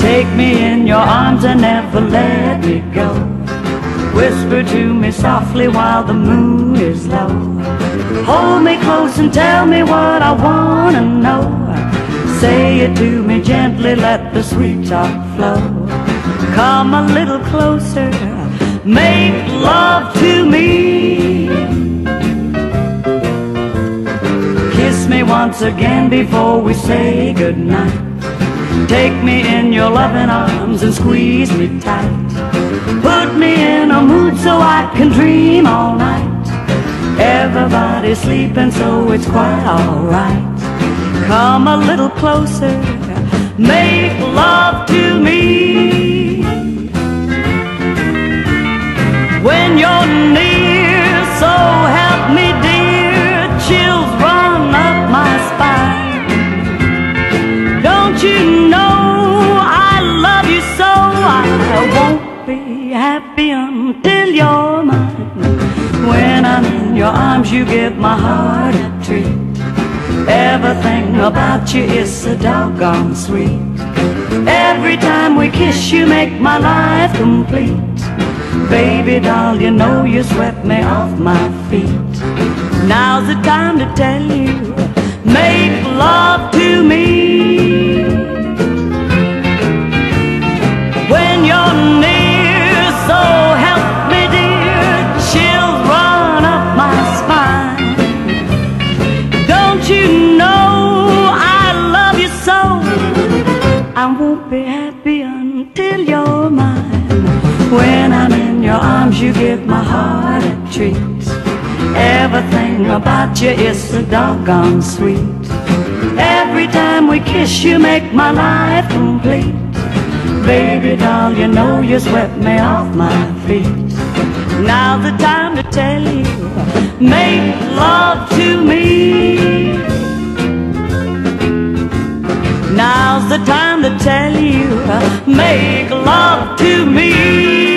Take me in your arms and never let me go. Whisper to me softly while the moon is low. Hold me close and tell me what I wanna know. Say it to me gently, let the sweet talk flow. Come a little closer, make love to me. Once again before we say goodnight. Take me in your loving arms and squeeze me tight. Put me in a mood so I can dream all night. Everybody's sleeping so it's quite alright. Come a little closer, make love to me. Be happy until you're mine. When I'm in your arms, you give my heart a treat. Everything about you is so doggone sweet. Every time we kiss, you make my life complete. Baby doll, you know you swept me off my feet. Now's the time to tell you, you know I love you so? I won't be happy until you're mine. When I'm in your arms, you give my heart a treat. Everything about you is so doggone sweet. Every time we kiss, you make my life complete. Baby doll, you know you swept me off my feet. Now's the time to tell you, make love Now's the time to tell you, make love to me.